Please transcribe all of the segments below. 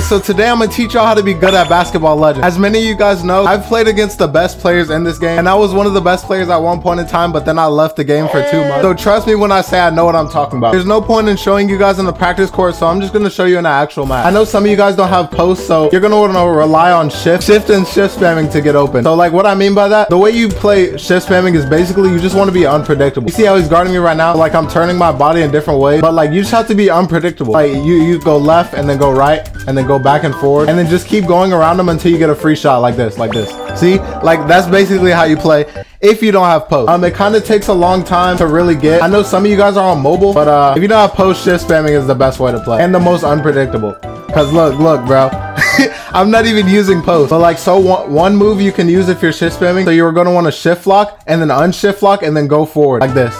So today I'm gonna teach y'all how to be good at Basketball Legends. As many of you guys know, I've played against the best players in this game, and I was one of the best players at one point in time, but then I left the game for two months. So trust me when I say I know what I'm talking about. There's no point in showing you guys in the practice court, so I'm just gonna show you in an actual match. I know some of you guys don't have posts, so you're gonna wanna rely on shift, shift and shift spamming to get open. So like what I mean by that, the way you play shift spamming is basically you just wanna be unpredictable. You see how he's guarding me right now? Like I'm turning my body in different ways, but like you just have to be unpredictable. Like you, you go left and then go right and then go back and forward and then just keep going around them until you get a free shot like this, like this. See, like that's basically how you play if you don't have post. Um, it kind of takes a long time to really get. I know some of you guys are on mobile, but uh, if you don't have post, shift spamming is the best way to play and the most unpredictable. Cause look, look, bro. I'm not even using post. But like, so one, one move you can use if you're shift spamming. So you're gonna want to shift lock and then unshift lock and then go forward like this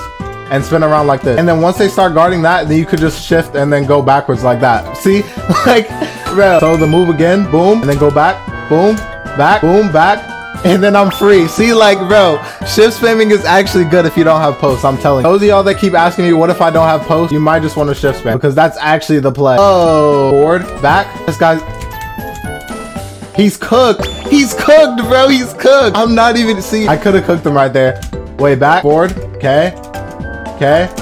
and spin around like this. And then once they start guarding that, then you could just shift and then go backwards like that. See, like, So the move again, boom, and then go back, boom, back, boom, back, and then I'm free. See, like, bro, shift spamming is actually good if you don't have posts. I'm telling you. Those of y'all that keep asking me, what if I don't have posts? You might just want to shift spam because that's actually the play. Oh, forward, back. This guy's He's cooked. He's cooked, bro. He's cooked. I'm not even see. I could have cooked him right there. Way back, forward. Okay. Okay.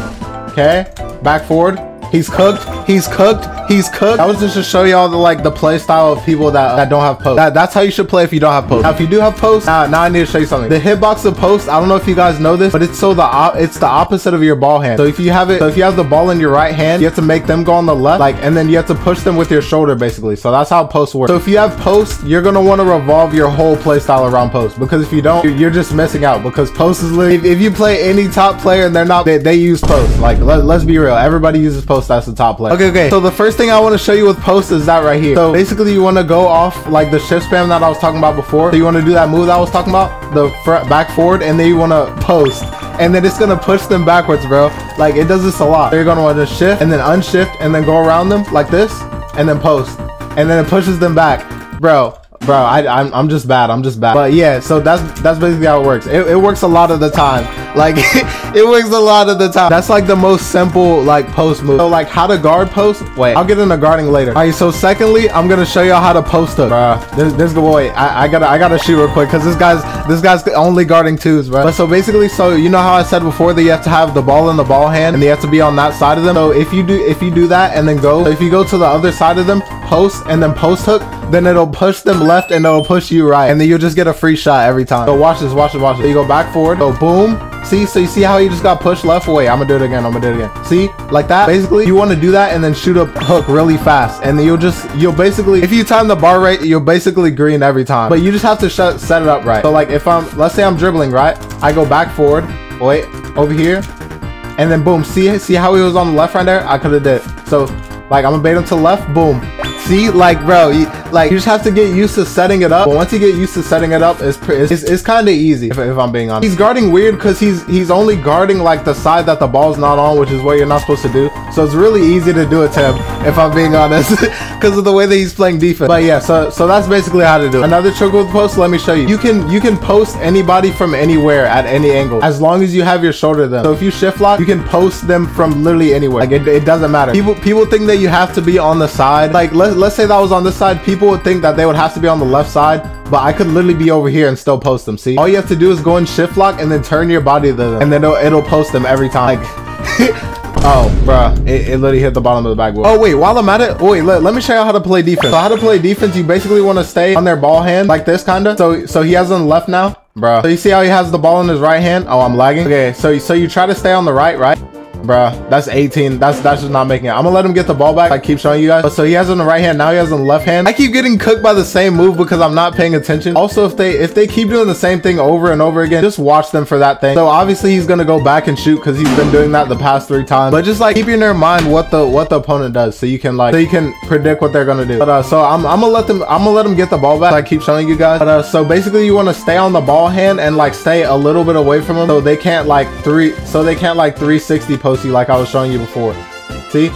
Okay. Back forward. He's cooked. He's cooked. He's cooked. That was just to show y'all the like the play style of people that, that don't have post. That, that's how you should play if you don't have post. Now, if you do have post, now, now I need to show you something. The hitbox of post, I don't know if you guys know this, but it's so the it's the opposite of your ball hand. So if you have it, so if you have the ball in your right hand, you have to make them go on the left, like, and then you have to push them with your shoulder, basically. So that's how post works. So if you have post, you're gonna want to revolve your whole play style around post because if you don't, you're just missing out because post is literally, if, if you play any top player and they're not, they, they use post. Like, let, let's be real, everybody uses post. That's the top player. Okay, okay. So the first thing I want to show you with post is that right here. So basically you want to go off like the shift spam that I was talking about before. So you want to do that move that I was talking about, the back forward, and then you want to post. And then it's going to push them backwards, bro. Like it does this a lot. So you're going to want to shift and then unshift and then go around them like this and then post. And then it pushes them back. Bro, bro I, I'm, I'm just bad i'm just bad but yeah so that's that's basically how it works it, it works a lot of the time like it works a lot of the time. That's like the most simple like post move. So like how to guard post? Wait i'll get into guarding later. All right so secondly i'm gonna show y'all how to post hook bro this, this the boy I, I gotta i gotta shoot real quick because this guy's this guy's only guarding twos bro but so basically so you know how i said before that you have to have the ball in the ball hand and they have to be on that side of them? So if you do if you do that and then go so if you go to the other side of them post and then post hook then it'll push them left and it'll push you right and then you'll just get a free shot every time. So watch this watch this watch this. You go back forward go boom see so you see how he just got pushed left? Away i'm gonna do it again i'm gonna do it again. See? Like that? Basically you want to do that and then shoot a hook really fast. And you'll just you'll basically if you time the bar right you'll basically green every time. But you just have to set it up right. So like if i'm let's say i'm dribbling right? I go back forward. Wait over here. And then boom see see how he was on the left right there? I could have did so like i'm gonna bait him to left. Boom see like bro you, like you just have to get used to setting it up. But once you get used to setting it up it's it's, it's, it's kind of easy if, if, i'm being honest. He's guarding weird because he's he's only guarding like the side that the ball's not on which is what you're not supposed to do. So it's really easy to do it to him if i'm being honest because of the way that he's playing defense. But yeah so so that's basically how to do it. Another trick with post let me show you. You can you can post anybody from anywhere at any angle as long as you have your shoulder them. So if you shift lock you can post them from literally anywhere. Like it, it doesn't matter. People people think that you have to be on the side. Like let, let's say that was on this side people would think that they would have to be on the left side but I could literally be over here and still post them see all you have to do is go in shift lock and then turn your body to them and then it'll, it'll post them every time like Oh, bruh. It, it, literally hit the bottom of the backboard. Oh, wait. While I'm at it, wait, let, let me show you how to play defense. So how to play defense, you basically want to stay on their ball hand like this, kind of. So so he has on the left now, bruh. So you see how he has the ball in his right hand? Oh, I'm lagging. Okay, so, so you try to stay on the right, right? Bruh, that's 18. That's that's just not making it. I'm gonna let him get the ball back. I keep showing you guys. So he has on the right hand. Now he has on the left hand. I keep getting cooked by the same move because I'm not paying attention. Also, if they if they keep doing the same thing over and over again, just watch them for that thing. So obviously he's gonna go back and shoot because he's been doing that the past three times. But just like keep in your mind what the what the opponent does, so you can like so you can predict what they're gonna do. But uh, so I'm I'm gonna let them I'm gonna let them get the ball back. I keep showing you guys. But uh, so basically you want to stay on the ball hand and like stay a little bit away from them so they can't like three so they can't like 360 post you like I was showing you before. See?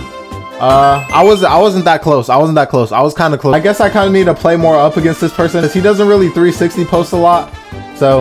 Uh, I was I wasn't that close. I wasn't that close. I was kind of close. I guess I kind of need to play more up against this person because he doesn't really 360 post a lot. So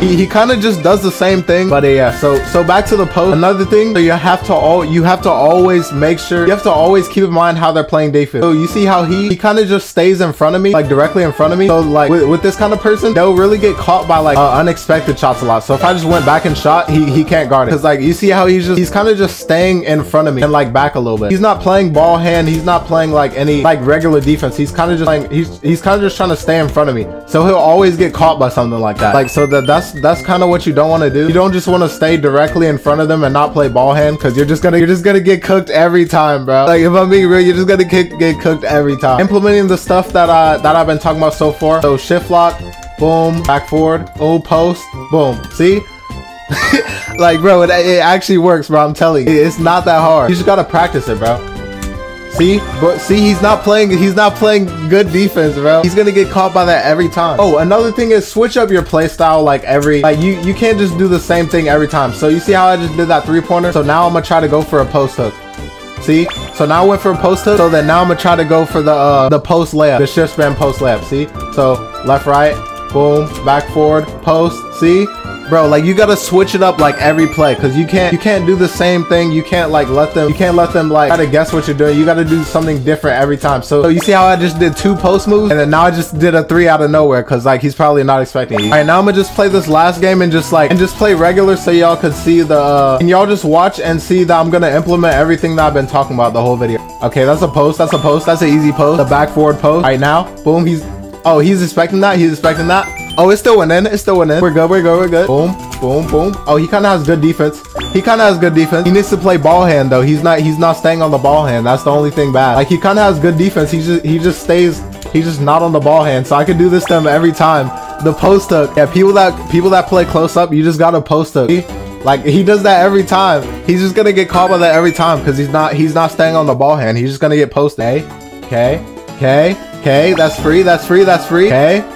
he, he kind of just does the same thing. But uh, yeah, so so back to the post. Another thing, so you have to all you have to always make sure you have to always keep in mind how they're playing defense. So you see how he he kind of just stays in front of me, like directly in front of me. So like with, with this kind of person, they'll really get caught by like uh, unexpected shots a lot. So if I just went back and shot, he he can't guard it. Cause like you see how he's just he's kind of just staying in front of me and like back a little bit. He's not playing ball hand. He's not playing like any like regular defense. He's kind of just like he's he's kind of just trying to stay in front of me. So he'll always get caught by something like that. Like so that that's that's kind of what you don't want to do. You don't just want to stay directly in front of them and not play ball hand because you're just gonna you're just gonna get cooked every time, bro. Like if I'm being real, you're just gonna get, get cooked every time. Implementing the stuff that I that I've been talking about so far. So shift lock, boom, back forward, oh post, boom. See? like bro, it, it actually works, bro. I'm telling you, it's not that hard. You just gotta practice it, bro. See, but see, he's not playing. He's not playing good defense, bro. He's gonna get caught by that every time. Oh, another thing is switch up your play style like every. Like you, you can't just do the same thing every time. So you see how I just did that three pointer. So now I'm gonna try to go for a post hook. See? So now I went for a post hook. So then now I'm gonna try to go for the uh, the post layup, the shift spam post layup. See? So left, right, boom, back, forward, post. See? Bro like you gotta switch it up like every play because you can't you can't do the same thing. You can't like let them you can't let them like try to guess what you're doing. You gotta do something different every time. So, so you see how i just did two post moves? And then now i just did a three out of nowhere because like he's probably not expecting you. All right now i'm gonna just play this last game and just like and just play regular so y'all could see the uh, and y'all just watch and see that i'm gonna implement everything that i've been talking about the whole video. Okay that's a post that's a post that's an easy post the back forward post. All right now boom he's oh he's expecting that he's expecting that Oh, it's still winning. It's still winning. We're good. We're good. We're good. Boom, boom, boom. Oh, he kind of has good defense. He kind of has good defense. He needs to play ball hand though. He's not. He's not staying on the ball hand. That's the only thing bad. Like he kind of has good defense. He just. He just stays. He's just not on the ball hand. So I can do this to him every time. The post hook. Yeah, people that people that play close up, you just gotta post hook. Like he does that every time. He's just gonna get caught by that every time because he's not. He's not staying on the ball hand. He's just gonna get posted. Okay. Okay. Okay. That's free. That's free. That's free. Okay.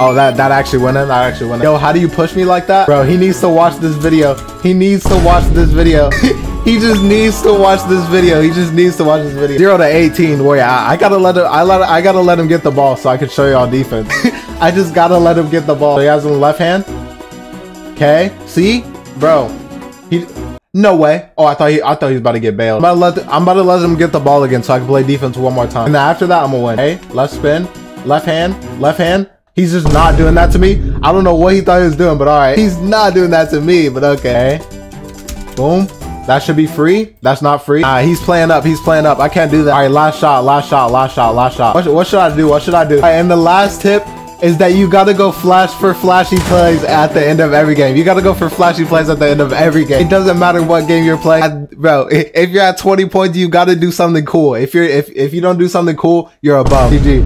Oh, that, that actually went in. That actually went in. Yo, how do you push me like that? Bro, he needs to watch this video. He needs to watch this video. he just needs to watch this video. He just needs to watch this video. Zero to 18. Wait, I, I gotta let him. I let. I gotta let him get the ball so I can show y'all defense. I just gotta let him get the ball. He has the left hand. Okay. See, bro. He. No way. Oh, I thought he. I thought he was about to get bailed. I'm about to let. I'm about to let him get the ball again so I can play defense one more time. And after that, I'm gonna win. Hey, left spin, left hand, left hand. He's just not doing that to me. I don't know what he thought he was doing, but all right. He's not doing that to me, but okay. Boom. That should be free. That's not free. Nah, he's playing up. He's playing up. I can't do that. All right, last shot, last shot, last shot, last shot. What, what should I do? What should I do? And the last tip is that you gotta go flash for flashy plays at the end of every game. You gotta go for flashy plays at the end of every game. It doesn't matter what game you're playing, I, bro. If you're at 20 points, you gotta do something cool. If you're if if you don't do something cool, you're above. GG.